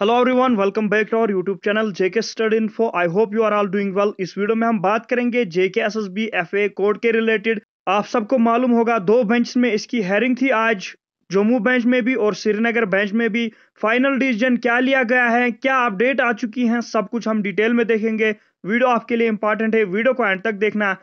Hello everyone welcome back to our YouTube channel JK study info I hope you are all doing well इस video में हम बात करेंगे जेके SSB FA code के related आप सबको मालूम होगा, दो बेंच में इसकी हेयरिंग थी आज जम्मू बेंच में भी और श्रीनगर बेंच में भी। फाइनल डिसीज़न क्या लिया गया है, क्या अपडेट आ चुकी हैं, सब कुछ हम डिटेल में देखेंगे। वीडियो आपके लिए इंपॉर्टेंट है वीडियो को एंड तक देखना।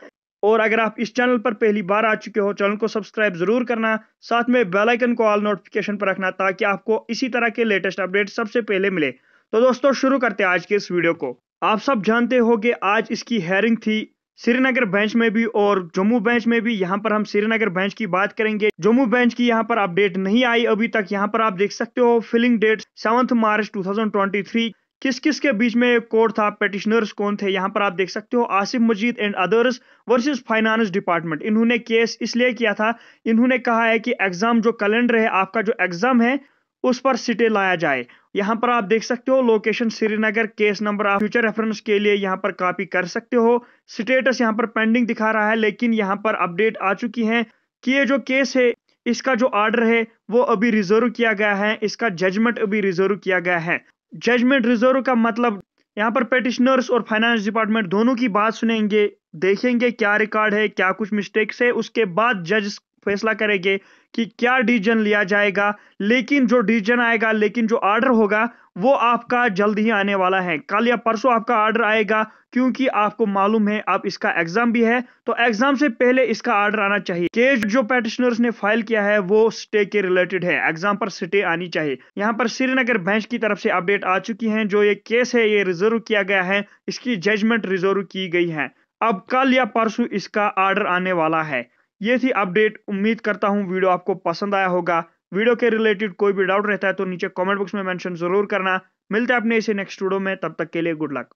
और अगर आप इस चैनल पर पहली बार आ चुके हो, चैनल को सब्सक्राइब ज़रूर करना, साथ में बेल आइकन को ऑल नोटिफिकेशन पर रखना ताकि आपको इसी तरह के लेटेस्ट अपडेट सबसे पहले मिले। तो दोस्तों, शुरू करते हैं आज के इस वीडियो को। आप सब जानते हो कि आज इसकी हेयरिंग थी श्रीनगर बेंच में भी और जम्मू बेंच में भी। यहाँ पर हम श्रीनगर बेंच की बात करेंगे। जम्मू बेंच की यहाँ पर अपडेट नहीं आई अभी तक। यहाँ पर आप देख सकते हो फिलिंग डेट सेवंथ मार्च 2023 किस किस के बीच में कोर्ट था पेटिशनर्स कौन थे, यहाँ पर आप देख सकते हो, Asif Majeed and others versus finance department इन्होंने केस इसलिए किया था, इन्होंने कहा है कि एग्ज़ाम जो कैलेंडर है, आपका जो एग्ज़ाम है, उस पर सिटे लाया जाए। यहाँ पर आप देख सकते हो लोकेशन श्रीनगर केस नंबर आप फ्यूचर रेफरेंस के लिए यहाँ पर कॉपी कर सकते हो। स्टेटस यहाँ पर पेंडिंग दिखा रहा है, लेकिन यहाँ पर अपडेट आ चुकी है कि ये जो केस है, इसका जो ऑर्डर है, वो अभी रिज़र्व किया गया है, इसका जजमेंट अभी रिज़र्व किया गया है। जजमेंट रिज़र्व का मतलब यहाँ पर पेटिशनर्स और फाइनेंस डिपार्टमेंट दोनों की बात सुनेंगे, देखेंगे क्या रिकॉर्ड है, क्या कुछ मिस्टेक्स है, उसके बाद जज फैसला करेंगे कि क्या डिसीज़न लिया जाएगा, लेकिन जो डिसीज़न आएगा, लेकिन जो ऑर्डर होगा, वो आपका जल्द ही आने वाला है। कल या परसों आपका ऑर्डर आएगा, क्योंकि आपको मालूम है आप इसका एग्ज़ाम भी है तो एग्ज़ाम से पहले इसका ऑर्डर आना चाहिए। केस जो पेटिशनर्स ने फ़ाइल किया है, वो स्टे के रिलेटेड है। एग्ज़ाम पर स्टे आनी चाहिए। यहाँ पर श्रीनगर बेंच की तरफ़ से अपडेट आ चुकी है, जो ये केस है, ये रिज़र्व किया गया है, इसकी जजमेंट रिज़र्व की गई है। अब कल या परसों इसका ऑर्डर आने वाला है। ये थी अपडेट। उम्मीद करता हूँ वीडियो आपको पसंद आया होगा। वीडियो के रिलेटेड कोई भी डाउट रहता है तो नीचे कमेंट बॉक्स में मेंशन ज़रूर करना। मिलते हैं अपने इसे नेक्स्ट वीडियो में। तब तक के लिए गुड लक।